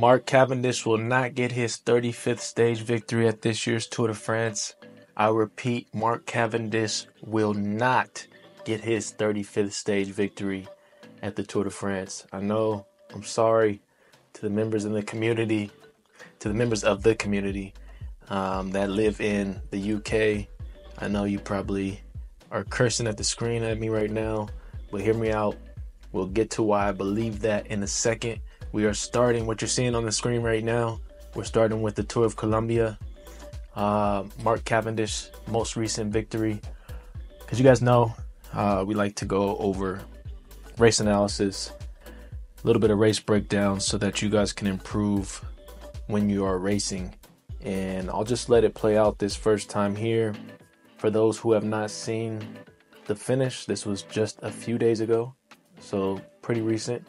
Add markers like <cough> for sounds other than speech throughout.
Mark Cavendish will not get his 35th stage victory at this year's Tour de France. I repeat, Mark Cavendish will not get his 35th stage victory at the Tour de France. I know, I'm sorry to the members in the community, to the members of the community um, that live in the UK. I know you probably are cursing at the screen at me right now, but hear me out. We'll get to why I believe that in a second. We are starting what you're seeing on the screen right now. We're starting with the Tour of Colombia. Uh, Mark Cavendish, most recent victory. Because you guys know, uh, we like to go over race analysis, a little bit of race breakdown so that you guys can improve when you are racing. And I'll just let it play out this first time here. For those who have not seen the finish, this was just a few days ago, so pretty recent.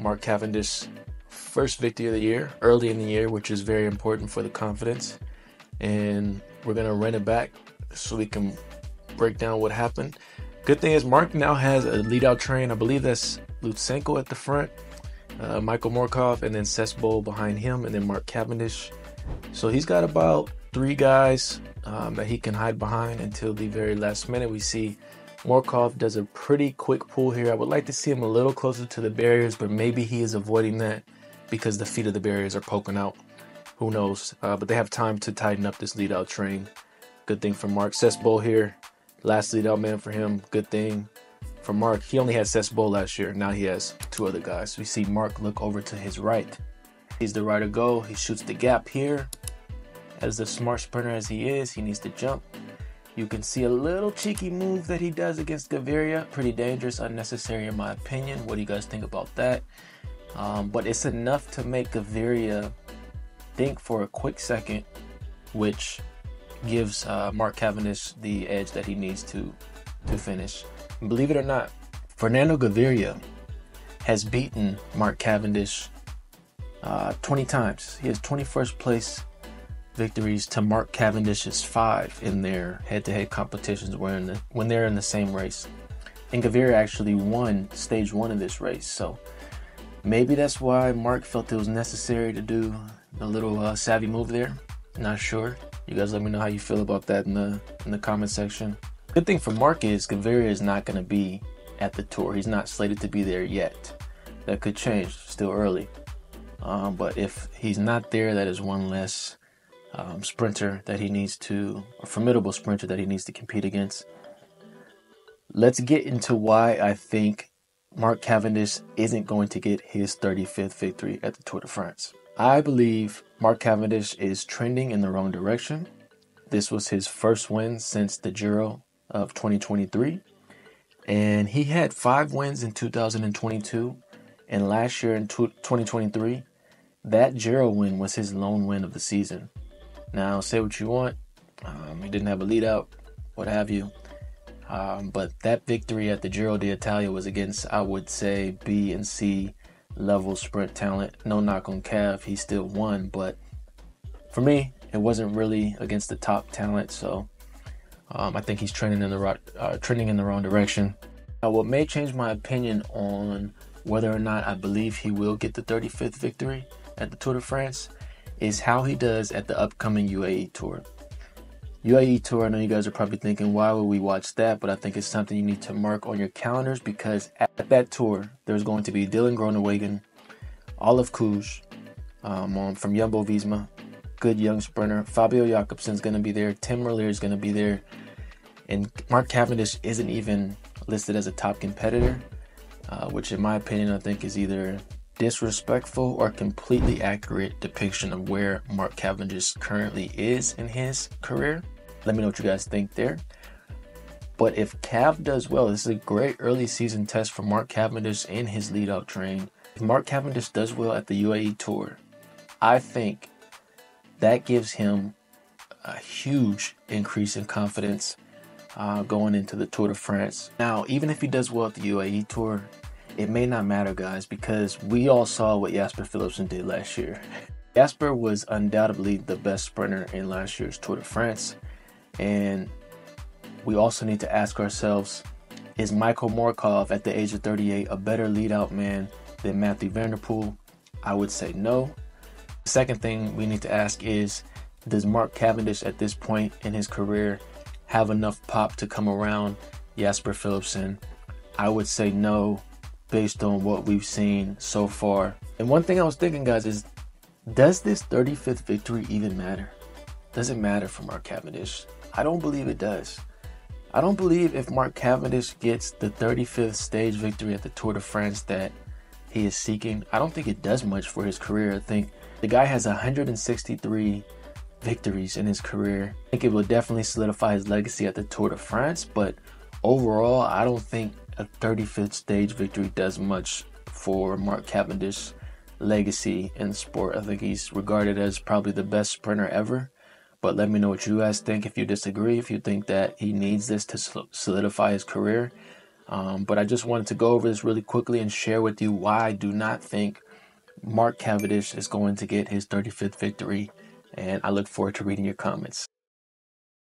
Mark Cavendish first victory of the year, early in the year, which is very important for the confidence. And we're gonna run it back so we can break down what happened. Good thing is Mark now has a lead out train. I believe that's Lutsenko at the front, uh, Michael Morkov, and then Cees Bol behind him, and then Mark Cavendish. So he's got about three guys um, that he can hide behind until the very last minute. We see Morkov does a pretty quick pull here. I would like to see him a little closer to the barriers, but maybe he is avoiding that because the feet of the barriers are poking out. Who knows? Uh, but they have time to tighten up this lead out train. Good thing for Mark. Cees here. Last lead out man for him. Good thing for Mark. He only had Cees last year. Now he has two other guys. We see Mark look over to his right. He's the right to go. He shoots the gap here. As the smart sprinter as he is, he needs to jump. You can see a little cheeky move that he does against Gaviria. Pretty dangerous, unnecessary in my opinion. What do you guys think about that? Um, but it's enough to make Gaviria think for a quick second, which gives uh, Mark Cavendish the edge that he needs to to finish. believe it or not, Fernando Gaviria has beaten Mark Cavendish uh, 20 times. He has 21st place victories to Mark Cavendish's five in their head-to-head competitions when, the, when they're in the same race. And Gaviria actually won stage one of this race, so maybe that's why Mark felt it was necessary to do a little uh, savvy move there. Not sure. You guys let me know how you feel about that in the in the comment section. Good thing for Mark is Gaviria is not going to be at the tour. He's not slated to be there yet. That could change. Still early. Um, but if he's not there, that is one less um, sprinter that he needs to, a formidable sprinter that he needs to compete against. Let's get into why I think Mark Cavendish isn't going to get his 35th victory at the Tour de France. I believe Mark Cavendish is trending in the wrong direction. This was his first win since the Giro of 2023. And he had five wins in 2022. And last year in 2023, that Giro win was his lone win of the season. Now, say what you want. Um, he didn't have a lead out, what have you. Um, but that victory at the Giro d'Italia was against, I would say, B and C level sprint talent. No knock on Cav, he still won. But for me, it wasn't really against the top talent. So um, I think he's trending in the uh, trending in the wrong direction. Now, what may change my opinion on whether or not I believe he will get the 35th victory at the Tour de France is how he does at the upcoming UAE Tour. UAE Tour, I know you guys are probably thinking, why would we watch that? But I think it's something you need to mark on your calendars because at that tour, there's going to be Dylan Groenewegen, Olav Kooij um, from Jumbo Visma, good young sprinter. Fabio Jakobsen's going to be there. Tim Merlier is going to be there. And Mark Cavendish isn't even listed as a top competitor, uh, which, in my opinion, I think is either disrespectful or completely accurate depiction of where Mark Cavendish currently is in his career. Let me know what you guys think there. But if Cav does well, this is a great early season test for Mark Cavendish and his lead out train. If Mark Cavendish does well at the UAE Tour, I think that gives him a huge increase in confidence uh, going into the Tour de France. Now, even if he does well at the UAE Tour, it may not matter, guys, because we all saw what Jasper Philipsen did last year. <laughs> Jasper was undoubtedly the best sprinter in last year's Tour de France. And we also need to ask ourselves is Michael Morkov at the age of 38 a better lead out man than Mathieu van der Poel? I would say no. Second thing we need to ask is Does Mark Cavendish at this point in his career have enough pop to come around Jasper Philipsen? I would say no, based on what we've seen so far. And one thing I was thinking, guys, is does this 35th victory even matter? Does it matter for Mark Cavendish? I don't believe it does. I don't believe if Mark Cavendish gets the 35th stage victory at the Tour de France that he is seeking, I don't think it does much for his career. I think the guy has 163 victories in his career. I think it will definitely solidify his legacy at the Tour de France, but overall, I don't think a 35th stage victory does much for Mark Cavendish's legacy in sport. I think he's regarded as probably the best sprinter ever. But let me know what you guys think. If you disagree, if you think that he needs this to solidify his career. Um, but I just wanted to go over this really quickly and share with you why I do not think Mark Cavendish is going to get his 35th victory. And I look forward to reading your comments.